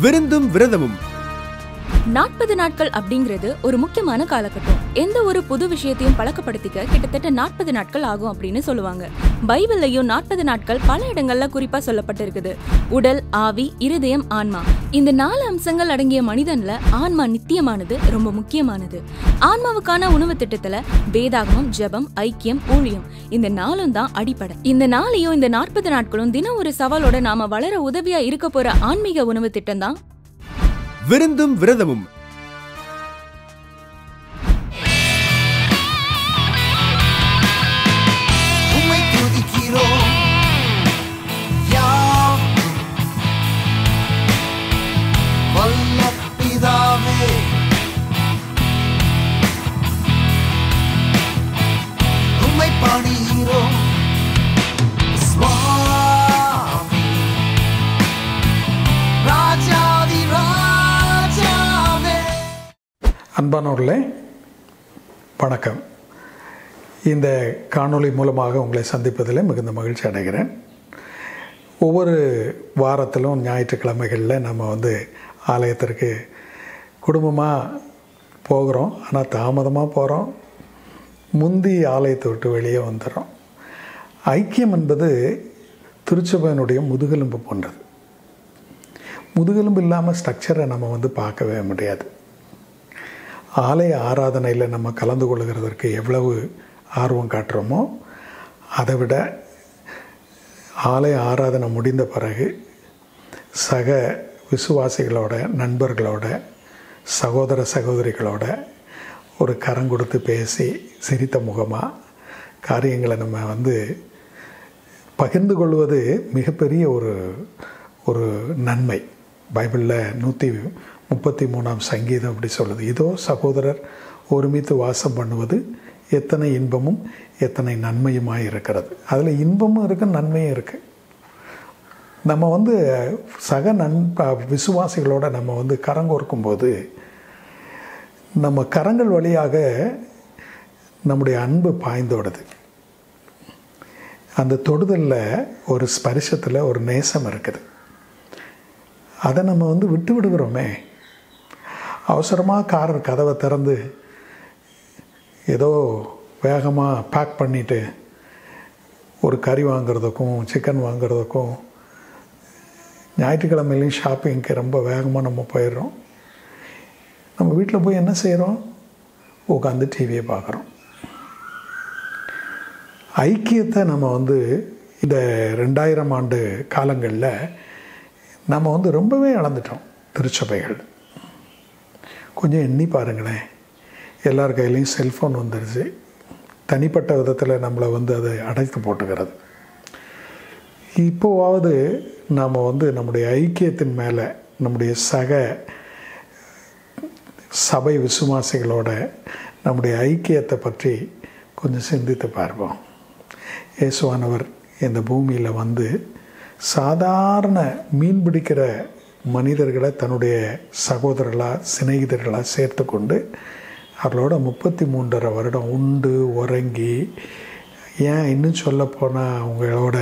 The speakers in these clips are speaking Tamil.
விருந்தும் விரதமும் நாற்பது நாட்கள் அப்படிங்கிறது ஒரு முக்கியமான காலகட்டம். எந்த ஒரு புது விஷயத்தையும் பழக்கப்படுத்திக்க கிட்டத்தட்ட நாற்பது நாட்கள் ஆகும் அப்படின்னு சொல்லுவாங்க. பைபிள்லயும் நாற்பது நாட்கள் பல இடங்கள்ல குறிப்பா சொல்லப்பட்டிருக்குது. உடல் ஆவி இருதயம் ஆன்மா. இந்த நாலு அம்சங்கள் அடங்கிய மனிதன்ல ஆன்மா நித்தியமானது ரொம்ப முக்கியமானது. ஆன்மாவுக்கான உணவு திட்டத்துல வேதாகமம் ஜெபம் ஐக்கியம் ஊழியம். இந்த நாளும் தான் அடிப்படை. இந்த நாளையும் இந்த நாற்பது நாட்களும் தினம் ஒரு சவாலோட நாம வளர உதவியா இருக்க போற ஆன்மீக உணவு திட்டம் தான் விருந்தும் விரதமும் அன்பானோர்களே வணக்கம். இந்த காணொளி மூலமாக உங்களை சந்திப்பதில் மிகுந்த மகிழ்ச்சி அடைகிறேன். ஒவ்வொரு வாரத்திலும் ஞாயிற்றுக்கிழமைகளில் நம்ம வந்து ஆலயத்திற்கு குடும்பமாக போகிறோம். ஆனால் தாமதமாக போகிறோம் முந்தி ஆலயத்தை விட்டு வெளியே வந்துடுறோம் ஐக்கியம் என்பது திருச்சபையினுடைய முதுகெலும்பு போன்றது. முதுகெலும்பு இல்லாமல் ஸ்ட்ரக்சரை நம்ம வந்து பார்க்கவே முடியாது. ஆலய ஆராதனையில் நம்ம கலந்து கொள்கிறதற்கு எவ்வளவு ஆர்வம் காட்டுறோமோ அதை விட ஆலய ஆராதனை முடிந்த பிறகு சக விசுவாசிகளோட நண்பர்களோட சகோதர சகோதரிகளோட ஒரு கரம் கொடுத்து பேசி சிரித்த முகமாக காரியங்களை நம்ம வந்து பகிர்ந்து கொள்வது மிகப்பெரிய ஒரு ஒரு நன்மை. பைபிளில் நூற்றி முப்பத்தி மூணாம் சங்கீதம் அப்படி சொல்லுது. இதோ சகோதரர் ஒருமித்து வாசம் பண்ணுவது எத்தனை இன்பமும் எத்தனை நன்மையுமாக இருக்கிறது. அதில் இன்பமும் இருக்குது நன்மையும் இருக்குது நம்ம வந்து சக நண்ப விசுவாசிகளோடு நம்ம வந்து கரங்கோர்க்கும் போது நம்ம கரங்கள் வழியாக நம்முடைய அன்பு பாய்ந்தோடுது. அந்த தொடுதலில் ஒரு ஸ்பரிசத்தில் ஒரு நேசம் இருக்குது. அதை நம்ம வந்து விட்டு விடுகிறோமே. அவசரமாக கார் கதவை திறந்து ஏதோ வேகமாக பேக் பண்ணிவிட்டு ஒரு கறி வாங்குறதுக்கும் சிக்கன் வாங்குறதுக்கும் ஞாயிற்றுக்கிழமையிலையும் ஷாப்பிங்க்கு ரொம்ப வேகமாக நம்ம போயிடுறோம். நம்ம வீட்டில் போய் என்ன செய்கிறோம் உட்காந்து டிவியை பார்க்குறோம். ஐக்கியத்தை நம்ம வந்து இந்த ரெண்டாயிரம் ஆண்டு காலங்களில் நம்ம வந்து ரொம்பவே இழந்துட்டோம் திருச்சபைகள். கொஞ்சம் எண்ணி பாருங்களேன். எல்லார் கையிலையும் செல்ஃபோன் வந்துடுச்சு தனிப்பட்ட விதத்தில் நம்மளை வந்து அதை அடைத்து போட்டுக்கிறது. இப்போவாவது நாம் வந்து நம்முடைய ஐக்கியத்தின் மேலே நம்முடைய சக சபை விசுவாசிகளோட நம்முடைய ஐக்கியத்தை பற்றி கொஞ்சம் சிந்தித்து பார்ப்போம். இயேசுவானவர் இந்த பூமியில் வந்து சாதாரண மீன் பிடிக்கிற மனிதர்களை தன்னுடைய சகோதரர்களாக சிநேகிதர்களாக சேர்த்து கொண்டு அவர்களோட முப்பத்தி மூன்றரை வருடம் உண்டு உறங்கி ஏன் இன்னும் சொல்லப்போனால் அவங்களோட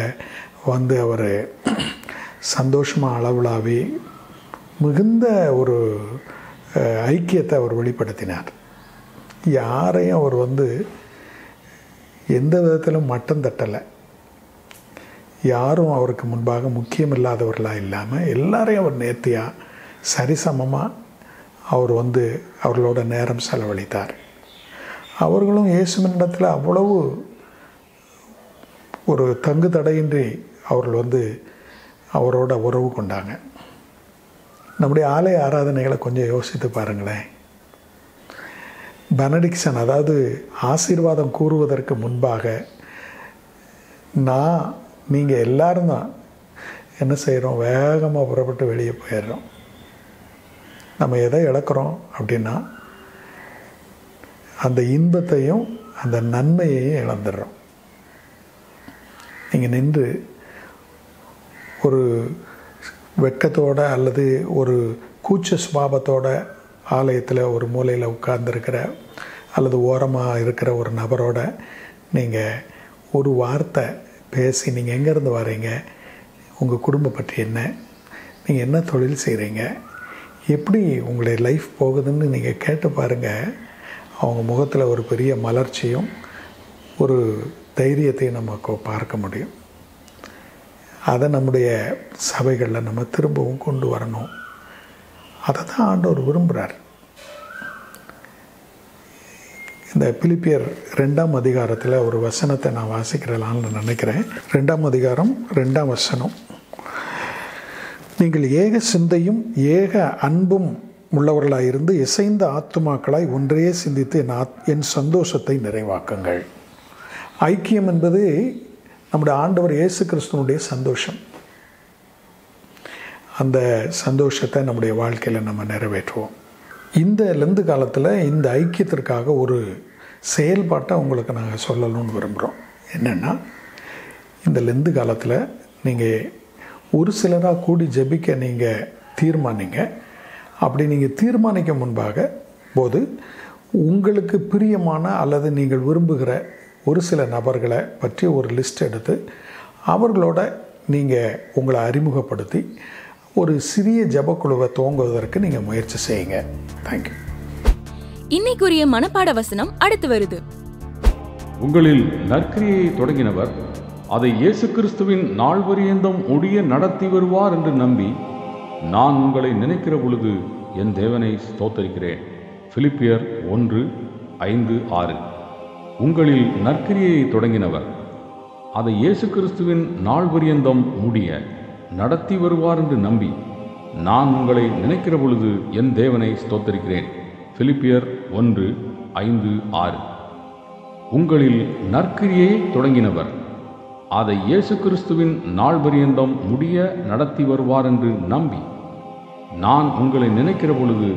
வந்து அவர் சந்தோஷமாக அளவுலாவி மிகுந்த ஒரு ஐக்கியத்தை அவர் வெளிப்படுத்தினார். யாரையும் அவர் வந்து எந்த விதத்திலும் மட்டம் தட்டலை. யாரும் அவருக்கு முன்பாக முக்கியமில்லாதவர்களாக இல்லாமல் எல்லாரையும் அவர் நேர்த்தியாக சரிசமமாக அவர் வந்து அவர்களோட நேரம் செலவழித்தார். அவர்களும் இயேசுமனிடத்தில் அவ்வளவு ஒரு தங்கு தடையின்றி அவர்கள் வந்து அவரோட உறவு கொண்டாங்க. நம்முடைய ஆலய ஆராதனைகளை கொஞ்சம் யோசித்து பாருங்களேன். பெனடிக்ஷன் அதாவது ஆசீர்வாதம் கூறுவதற்கு முன்பாக நான் நீங்கள் எல்லாரும் தான் என்ன செய்கிறோம் வேகமாக புறப்பட்டு வெளியே போயிடுறோம். நம்ம எதை இழக்கிறோம் அப்படின்னா அந்த இன்பத்தையும் அந்த நன்மையையும் இழந்துடுறோம். நீங்கள் நின்று ஒரு வெட்கத்தோட அல்லது ஒரு கூச்ச சுபாவத்தோட ஆலயத்தில் ஒரு மூலையில் உட்கார்ந்துருக்கிற அல்லது ஓரமாக இருக்கிற ஒரு நபரோட நீங்கள் ஒரு வார்த்தை பேசி நீங்கள் எங்கேருந்து வரீங்க? உங்கள் குடும்பம் பற்றி என்ன? நீங்கள் என்ன தொழில் செய்கிறீங்க எப்படி உங்களுடைய லைஃப் போகுதுன்னு நீங்கள் கேட்டு பாருங்கள் அவங்க முகத்தில் ஒரு பெரிய மலர்ச்சியும் ஒரு தைரியத்தையும் நமக்கு பார்க்க முடியும். அதை நம்முடைய சபைகளில் நம்ம திரும்பவும் கொண்டு வரணும். அதை தான் ஆண்டவர் விரும்புகிறார் இந்த பிலிப்பியர் ரெண்டாம் அதிகாரத்தில் ஒரு வசனத்தை நான் வாசிக்கிறலான்னு நினைக்கிறேன். ரெண்டாம் அதிகாரம் ரெண்டாம் வசனம். நீங்கள் ஏக சிந்தையும் ஏக அன்பும் உள்ளவர்களாக இருந்து இசைந்த ஆத்துமாக்களாய் ஒன்றையே சிந்தித்து என் ஆத் என் சந்தோஷத்தை நிறைவாக்குங்கள். ஐக்கியம் என்பது நம்முடைய ஆண்டவர் இயேசு கிறிஸ்துவனுடைய சந்தோஷம். அந்த சந்தோஷத்தை நம்முடைய வாழ்க்கையில் நம்ம நிறைவேற்றுவோம். இந்த லெந்து காலத்தில் இந்த ஐக்கியத்திற்காக ஒரு செயல்பாட்டை உங்களுக்கு நாங்கள் சொல்லணும்னு விரும்புகிறோம் என்னென்னா இந்த லெந்து காலத்தில் நீங்கள் ஒரு சிலராக கூடி ஜெபிக்க நீங்கள் தீர்மானிங்க. அப்படி நீங்கள் தீர்மானிக்க முன்பாக போது உங்களுக்கு பிரியமான அல்லது நீங்கள் விரும்புகிற ஒரு சில நபர்களை பற்றி ஒரு லிஸ்ட் எடுத்து அவர்களோட நீங்கள் உங்களை அறிமுகப்படுத்தி ஒரு சிறிய ஜபக்குழுவை துவங்குவதற்கு நீங்கள் முயற்சி செய்யுங்க. தேங்க்யூ இன்னைக்குரிய மனப்பாட வசனம் அடுத்து வருது. உங்களில் நற்கிரியை தொடங்கினவர் அதை இயேசு கிறிஸ்துவின் நாள்வரியந்தம் முடிய நடத்தி வருவார் என்று நம்பி நான் உங்களை நினைக்கிற பொழுது என் தேவனை ஸ்தோத்தரிக்கிறேன். பிலிப்பியர் ஒன்று ஐந்து ஆறு. உங்களில் நற்கிரியை தொடங்கினவர் அதை இயேசு கிறிஸ்துவின் நாள்வரியந்தம் முடிய நடத்தி வருவார் என்று நம்பி நான் உங்களை நினைக்கிற பொழுது என் தேவனை ஸ்தோத்தரிக்கிறேன். பிலிப்பியர் ஒன்று ஐந்து ஆறு. உங்களில் நற்கிரியை தொடங்கினவர். அதை இயேசு கிறிஸ்துவின் நாள் பரியந்தம் முடிய நடத்தி வருவார் என்று நம்பி நான் உங்களை நினைக்கிற பொழுது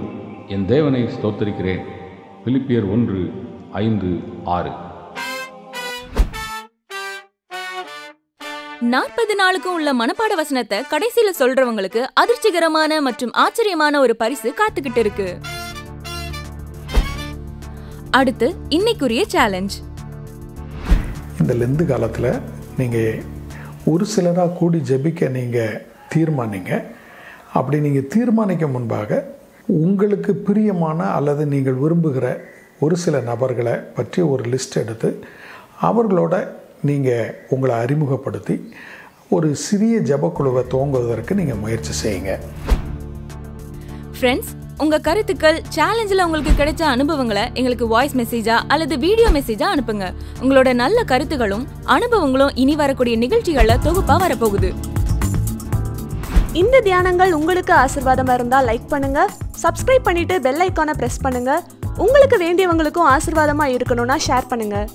என் தேவனை ஸ்தோத்தரிக்கிறேன். பிலிப்பியர் ஒன்று ஐந்து ஆறு. நாற்பது நாளுக்கும் உள்ள மனப்பாட வசனத்தை கடைசியில சொல்றவங்களுக்கு அதிர்ச்சிகரமான மற்றும் ஆச்சரியமான ஒரு பரிசு காத்துக்கிட்டு இருக்கு. அடுத்து இன்னைக்குரிய சேலஞ்ச் இந்த லெந்து காலத்தில் நீங்கள் ஒரு சிலராக கூடி ஜெபிக்க நீங்கள் தீர்மானிங்க. அப்படி நீங்கள் தீர்மானிக்க முன்பாக உங்களுக்கு பிரியமான அல்லது நீங்கள் விரும்புகிற ஒரு சில நபர்களை பற்றி ஒரு லிஸ்ட் எடுத்து அவர்களோட நீங்கள் உங்களை அறிமுகப்படுத்தி ஒரு சிறிய ஜபக்குழுவை துவங்குவதற்கு நீங்கள் முயற்சி செய்யுங்க. ஃப்ரெண்ட்ஸ் உங்க கருத்துக்கள் சேலஞ்சில் உங்களுக்கு கிடைச்ச அனுபவங்களை எங்களுக்கு வாய்ஸ் மெசேஜா அல்லது வீடியோ மெசேஜா அனுப்புங்க. உங்களோட நல்ல கருத்துகளும் அனுபவங்களும் இனி வரக்கூடிய நிகழ்ச்சிகள்ல தொகுப்பா வரப்போகுது. இந்த தியானங்கள் உங்களுக்கு ஆசிர்வாதமா இருந்தா லைக் பண்ணுங்க. சப்ஸ்கிரைப் பண்ணிட்டு பெல் ஐக்கானை பிரஸ் பண்ணுங்க. உங்களுக்கு வேண்டியவங்களுக்கும் ஆசிர்வாதமா இருக்கணும்னா ஷேர் பண்ணுங்க.